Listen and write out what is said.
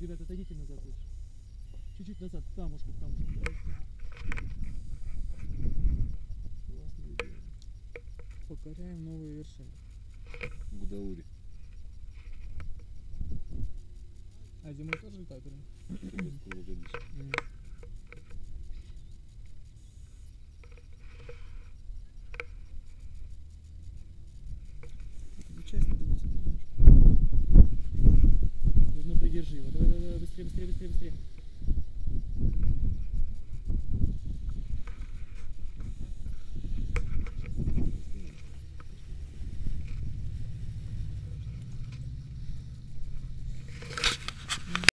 Ребята, отойдите назад лучше. Чуть-чуть назад, к камушку, к камушку. Классная идея. Покоряем новые вершины. Гудаури. А зимой тоже летают или? Нет?